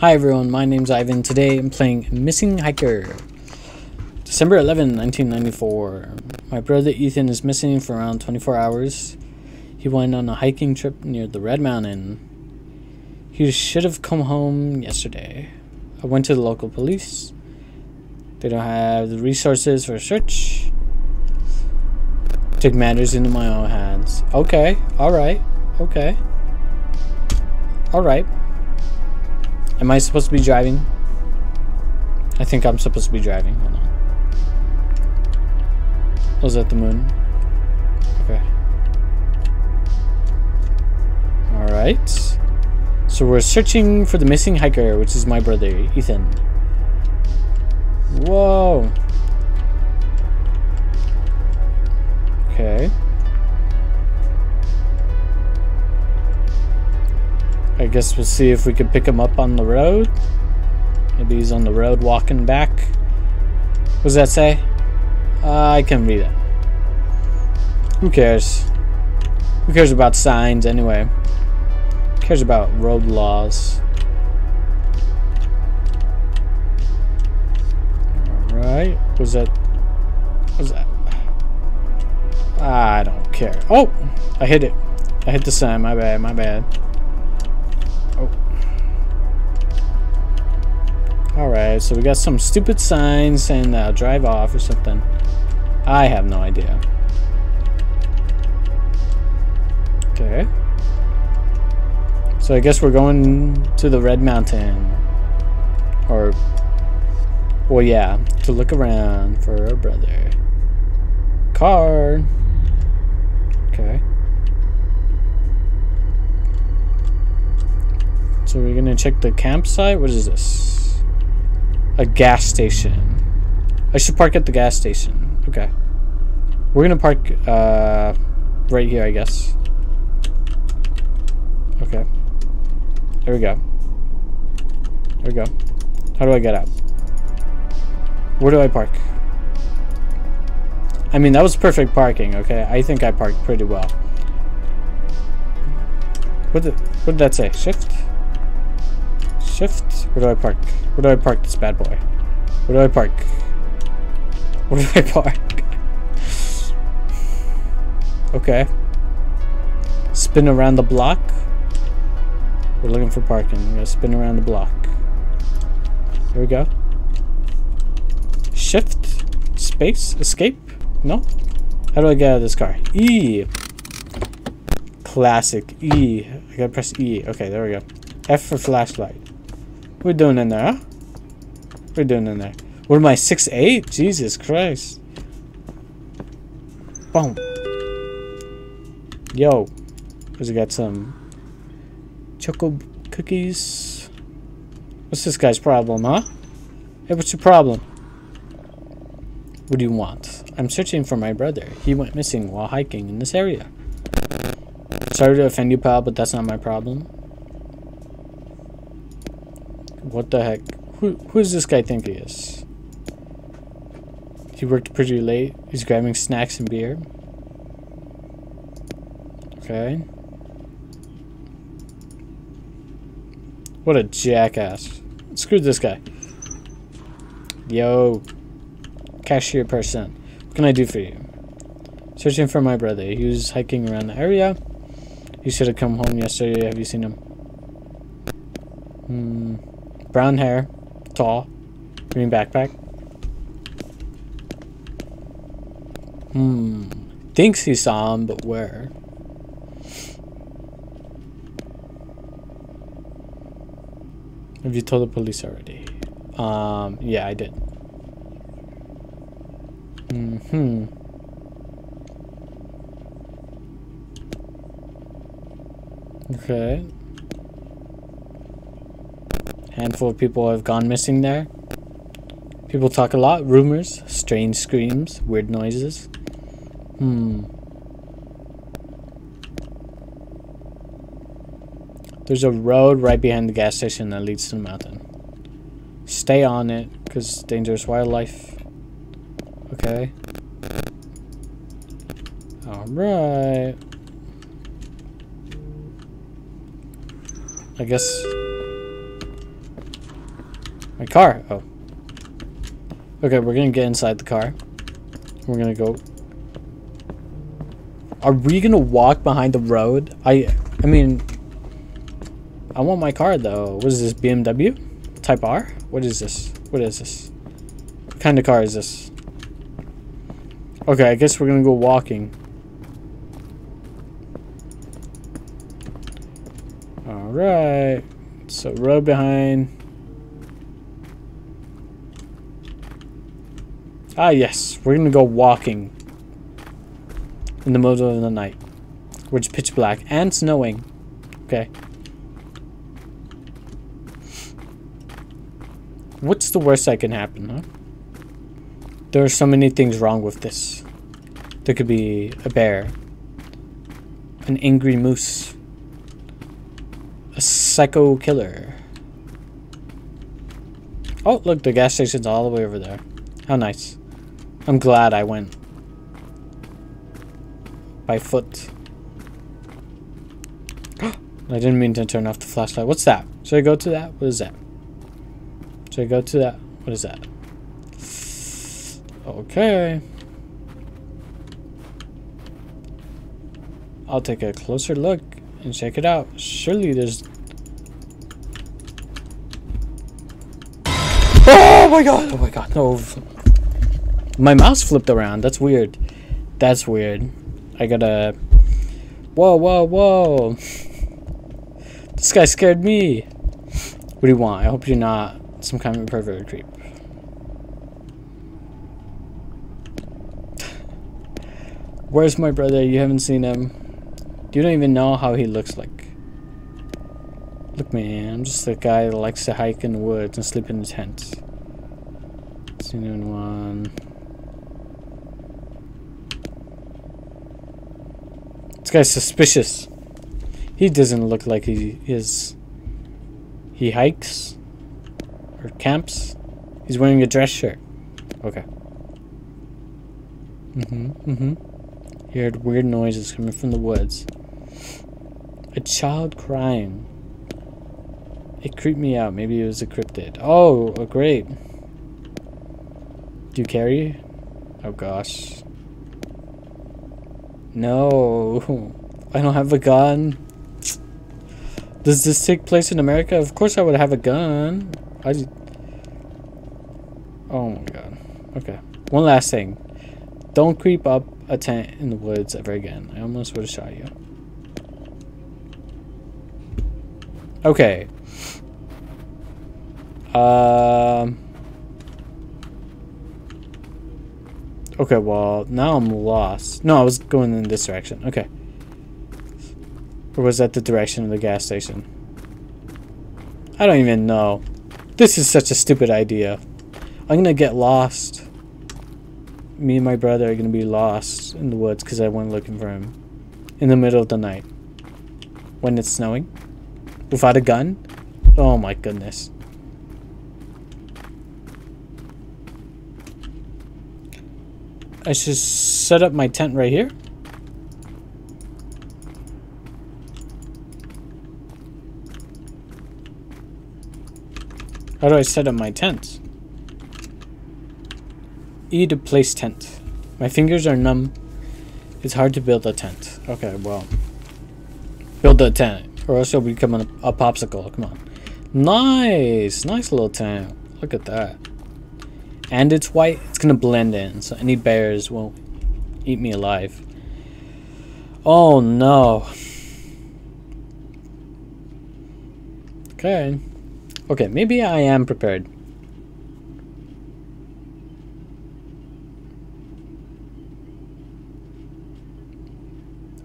Hi everyone, my name's Ivan. Today I'm playing Missing Hiker. December 11, 1994. My brother Ethan is missing for around 24 hours. He went on a hiking trip near the Red Mountain. He should have come home yesterday. I went to the local police. They don't have the resources for a search. Took matters into my own hands. Okay, alright, okay. Alright. Am I supposed to be driving? I think I'm supposed to be driving. Hold on. Was that the moon? Okay. Alright. So we're searching for the missing hiker, which is my brother, Ethan. Whoa. Guess we'll see if we can pick him up on the road. Maybe he's on the road walking back. What does that say? Uh, I can read it. Who cares? Who cares about signs anyway? Who cares about road laws? Alright. Was that... Was that... I don't care. Oh! I hit it. I hit the sign. My bad. My bad. Alright, so we got some stupid signs saying uh, drive off or something. I have no idea. Okay. So I guess we're going to the Red Mountain. Or, well yeah, to look around for our brother. Car. Okay. So we're gonna check the campsite. What is this? A gas station. I should park at the gas station. Okay. We're gonna park uh, right here, I guess. Okay. There we go. There we go. How do I get out? Where do I park? I mean, that was perfect parking, okay? I think I parked pretty well. What did, what did that say? Shift? Shift? Where do I park? Where do I park this bad boy? Where do I park? Where do I park? okay. Spin around the block. We're looking for parking. We're gonna spin around the block. Here we go. Shift. Space. Escape. No? How do I get out of this car? E. Classic. E. I gotta press E. Okay, there we go. F for flashlight. Are doing in there, huh? What are doing in there? What am I, 6'8"? Jesus Christ. Boom. Yo. Cause we got some choco cookies. What's this guy's problem, huh? Hey, what's your problem? What do you want? I'm searching for my brother. He went missing while hiking in this area. Sorry to offend you, pal, but that's not my problem. What the heck? Who, who does this guy think he is? He worked pretty late. He's grabbing snacks and beer. Okay. What a jackass. Screw this guy. Yo. Cashier person. What can I do for you? Searching for my brother. He was hiking around the area. He should have come home yesterday. Have you seen him? Hmm. Brown hair. Tall. Green backpack. Hmm. Thinks he saw him, but where? Have you told the police already? Um, yeah, I did. Mm-hmm. Okay. Handful of people have gone missing there. People talk a lot. Rumors, strange screams, weird noises. Hmm. There's a road right behind the gas station that leads to the mountain. Stay on it, because dangerous wildlife. Okay. Alright. I guess... My car. Oh. Okay, we're gonna get inside the car. We're gonna go. Are we gonna walk behind the road? I, I mean, I want my car though. What is this, BMW? Type R? What is this? What is this? What kind of car is this? Okay, I guess we're gonna go walking. Alright. So road behind. Ah yes, we're gonna go walking. In the middle of the night. Where it's pitch black and snowing. Okay. What's the worst that can happen, huh? There are so many things wrong with this. There could be a bear. An angry moose. A psycho killer. Oh, look, the gas station's all the way over there. How nice. I'm glad I went. By foot. I didn't mean to turn off the flashlight. What's that? Should I go to that? What is that? Should I go to that? What is that? Okay. I'll take a closer look and check it out. Surely there's... Oh my god! Oh my god, no. My mouse flipped around. That's weird. That's weird. I gotta... Whoa, whoa, whoa! This guy scared me! What do you want? I hope you're not some kind of pervert creep. Where's my brother? You haven't seen him. You don't even know how he looks like. Look, man, I'm just a guy that likes to hike in the woods and sleep in a tent. Seen? This guy's suspicious. He doesn't look like he is. He hikes or camps. He's wearing a dress shirt. Okay. Mm-hmm. Mm-hmm. He heard weird noises coming from the woods. A child crying. It creeped me out. Maybe it was a cryptid. Oh, a great. Do you carry? Oh gosh. No. I don't have a gun. Does this take place in America? Of course I would have a gun. I just... Oh my god. Okay. One last thing. Don't creep up a tent in the woods ever again. I almost would have shot you. Okay. Um... Okay, well, now I'm lost. No, I was going in this direction. Okay. Or was that the direction of the gas station? I don't even know. This is such a stupid idea. I'm gonna get lost. Me and my brother are gonna be lost in the woods because I went looking for him. In the middle of the night. When it's snowing. Without a gun. Oh my goodness. I should set up my tent right here. How do I set up my tent? E to place tent. My fingers are numb. It's hard to build a tent. Okay, well. Build a tent. Or else you'll become a, a popsicle. Come on. Nice! Nice little tent. Look at that. And it's white. It's gonna blend in. So any bears won't eat me alive. Oh no. Okay. Okay, maybe I am prepared.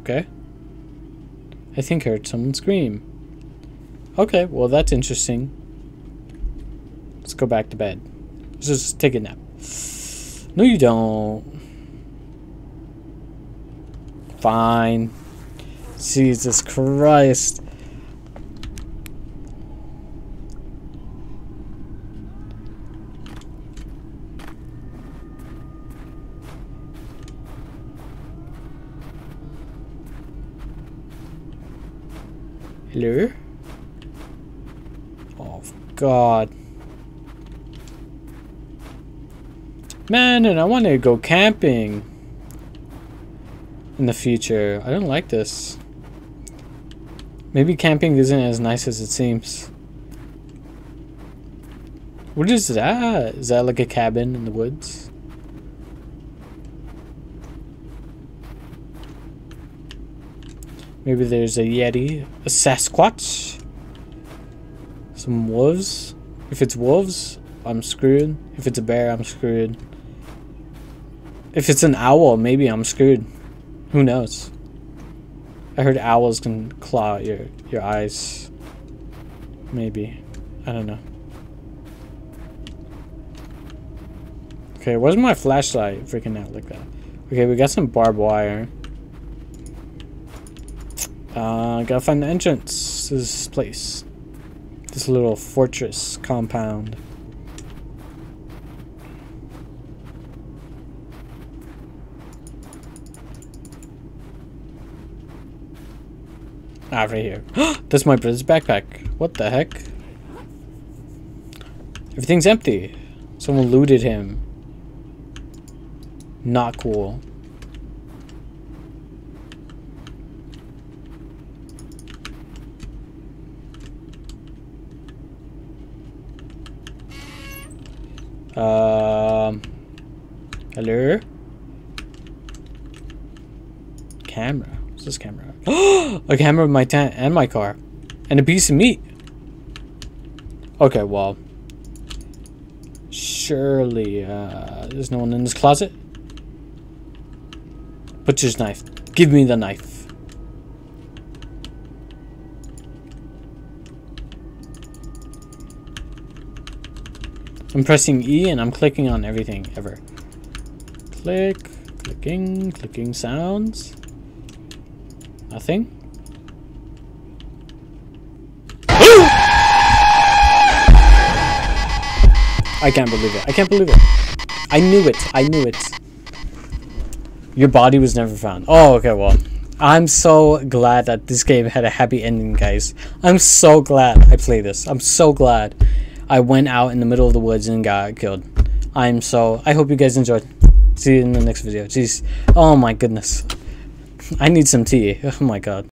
Okay. I think I heard someone scream. Okay, well that's interesting. Let's go back to bed. Just take a nap. No, you don't. Fine. Jesus Christ. Hello? Oh, God. Man, and I want to go camping in the future. I don't like this. Maybe camping isn't as nice as it seems. What is that? Is that like a cabin in the woods? Maybe there's a Yeti, a Sasquatch, some wolves. If it's wolves, I'm screwed. If it's a bear, I'm screwed. If it's an owl, maybe I'm screwed. Who knows? I heard owls can claw your your eyes. Maybe. I don't know. Okay, where's my flashlight freaking out like that? Okay, we got some barbed wire. Uh, gotta find the entrance to this place. This little fortress compound. Ah, right here. That's my brother's backpack. What the heck? Everything's empty. Someone looted him. Not cool. Um, hello? Camera. What's this camera? a camera of my tent and my car. And a piece of meat. Okay, well. Surely, uh, there's no one in this closet. Butcher's knife. Give me the knife. I'm pressing E and I'm clicking on everything ever. Click, clicking, clicking sounds. Nothing? I can't believe it. I can't believe it. I knew it. I knew it. Your body was never found. Oh, okay, well. I'm so glad that this game had a happy ending, guys. I'm so glad I played this. I'm so glad I went out in the middle of the woods and got killed. I'm so... I hope you guys enjoyed. See you in the next video. Jeez. Oh my goodness. I need some tea. Oh my god.